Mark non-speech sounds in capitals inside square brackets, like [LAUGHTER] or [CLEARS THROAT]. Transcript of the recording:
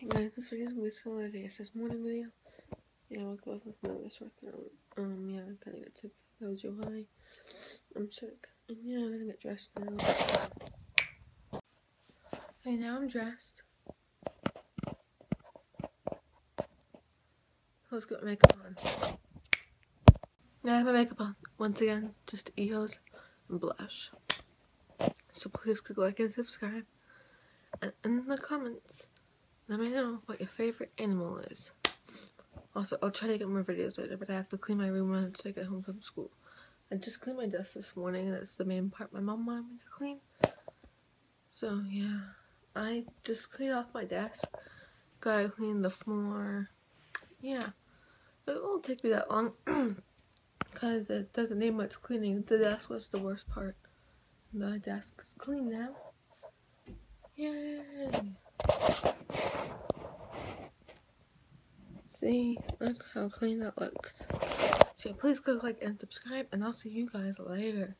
Hey guys, this video is gonna be similar to yesterday's morning video. Yeah, I'll go with another short throat. Um, yeah, I kinda got sick. That was July. I'm sick. And yeah, I'm gonna get dressed now. Hey, now I'm dressed. So let's get my makeup on. Yeah, I have my makeup on. Once again, just EOS and blush. So please click like and subscribe. And in the comments, let me know what your favorite animal is. Also, I'll try to get more videos later, but I have to clean my room once I get home from school. I just cleaned my desk this morning. That's the main part my mom wanted me to clean. So, yeah. I just cleaned off my desk. Gotta clean the floor. Yeah. It won't take me that long. [CLEARS THROAT] Because it doesn't need much cleaning. The desk was the worst part. The desk is clean now. Yay! See, look how clean that looks. So please click like and subscribe, and I'll see you guys later.